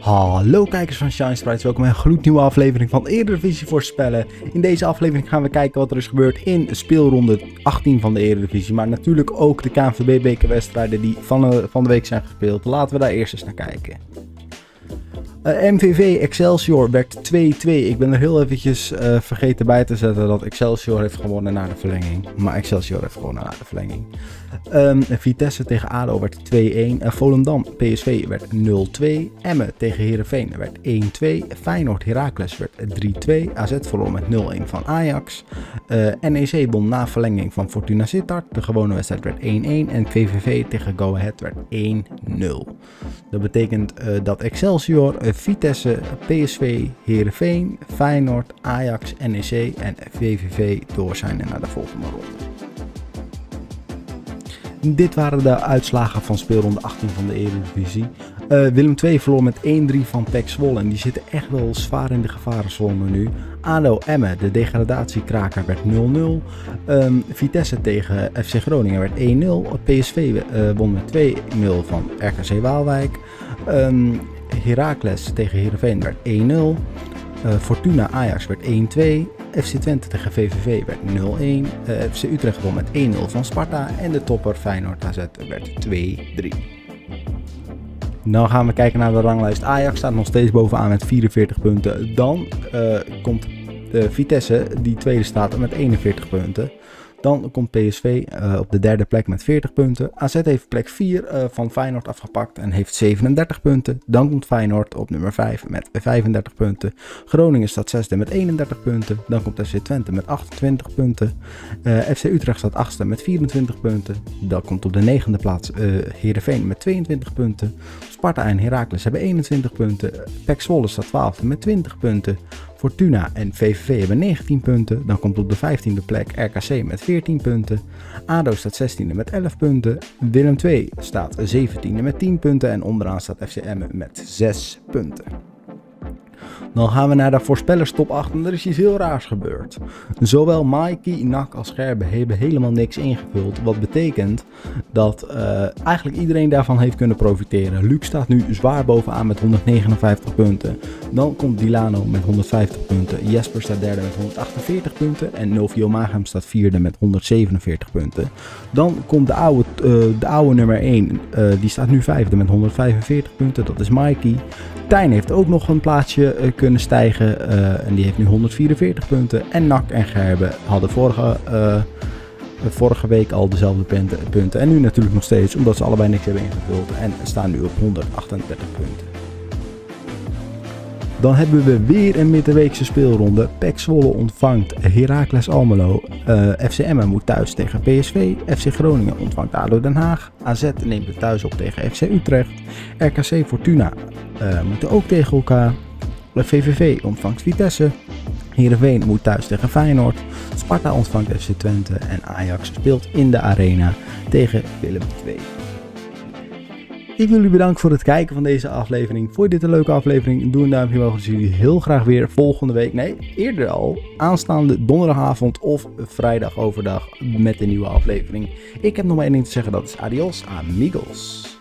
Hallo kijkers van Shine Sprites, welkom bij een gloednieuwe aflevering van Eredivisie voorspellen. In deze aflevering gaan we kijken wat er is gebeurd in speelronde 18 van de Eredivisie, maar natuurlijk ook de KNVB bekerwedstrijden die van de, van de week zijn gespeeld. Laten we daar eerst eens naar kijken. Uh, MVV Excelsior werd 2-2. Ik ben er heel eventjes uh, vergeten bij te zetten dat Excelsior heeft gewonnen na de verlenging. Maar Excelsior heeft gewonnen na de verlenging. Um, Vitesse tegen ADO werd 2-1. Uh, Volendam PSV werd 0-2. Emmen tegen Heerenveen werd 1-2. Feyenoord Heracles werd 3-2. AZ verloor met 0-1 van Ajax. NEC won na verlenging van Fortuna Sittard. De gewone wedstrijd werd 1-1. En VVV tegen Go Ahead werd 1-0. Dat betekent dat Excelsior, Vitesse, PSV, Heerenveen, Feyenoord, Ajax, NEC en VVV door zijn naar de volgende ronde. Dit waren de uitslagen van speelronde 18 van de Eredivisie. Uh, Willem II verloor met 1-3 van PEC Zwolle en die zitten echt wel zwaar in de gevarenzone nu. ADO Emmen, de degradatiekraker, werd 0-0. Um, ehm, Vitesse tegen FC Groningen werd 1-0. PSV uh, won met 2-0 van RKC Waalwijk. Um, Heracles tegen Heerenveen werd 1-0. Uh, Fortuna Ajax werd 1-2. FC Twente tegen VVV werd 0-1. Uh, FC Utrecht won met 1-0 van Sparta. En de topper Feyenoord AZ werd 2-3. Dan gaan we kijken naar de ranglijst. Ajax staat nog steeds bovenaan met 44 punten. Dan uh, komt uh, Vitesse, die tweede staat, met 41 punten. Dan komt PSV uh, op de derde plek met 40 punten. AZ heeft plek 4 uh, van Feyenoord afgepakt en heeft 37 punten. Dan komt Feyenoord op nummer 5 met 35 punten. Groningen staat zesde met 31 punten. Dan komt FC Twente met 28 punten. Uh, FC Utrecht staat achtste met 24 punten. Dan komt op de negende plaats Heerenveen met 22 punten. Sparta en Heracles hebben 21 punten. PEC Zwolle staat 12 met 20 punten. Fortuna en VVV hebben 19 punten. Dan komt op de 15e plek RKC met 14 punten. ADO staat 16e met 11 punten. Willem II staat 17e met 10 punten. En onderaan staat FCM met 6 punten. Dan gaan we naar de voorspellers top 8 en er is iets heel raars gebeurd. Zowel Mikey, Nak als Scherbe hebben helemaal niks ingevuld. Wat betekent dat uh, eigenlijk iedereen daarvan heeft kunnen profiteren. Luc staat nu zwaar bovenaan met 159 punten. Dan komt Dilano met 150 punten. Jesper staat derde met 148 punten. En Novio Magem staat vierde met 147 punten. Dan komt de oude, uh, de oude nummer 1. Uh, die staat nu vijfde met 145 punten. Dat is Mikey. Tijn heeft ook nog een plaatsje uh, kunnen stijgen. En die heeft nu 144 punten. En Nak en Gerben hadden vorige, vorige week al dezelfde punten. En nu natuurlijk nog steeds, omdat ze allebei niks hebben ingevuld. En staan nu op 138 punten. Dan hebben we weer een middenweekse speelronde. PEC Zwolle ontvangt Heracles Almelo. Uh, FCM moet thuis tegen PSV. FC Groningen ontvangt ADO Den Haag. AZ neemt het thuis op tegen FC Utrecht. RKC Fortuna uh, moeten ook tegen elkaar. VVV ontvangt Vitesse. Heerenveen moet thuis tegen Feyenoord. Sparta ontvangt FC Twente. En Ajax speelt in de arena tegen Willem II. Ik wil jullie bedanken voor het kijken van deze aflevering. Vond je dit een leuke aflevering? Doe een duimpje omhoog. Dan zie jullie heel graag weer volgende week. Nee, eerder al. Aanstaande donderdagavond of vrijdag overdag met een nieuwe aflevering. Ik heb nog maar één ding te zeggen. Dat is adios amigos.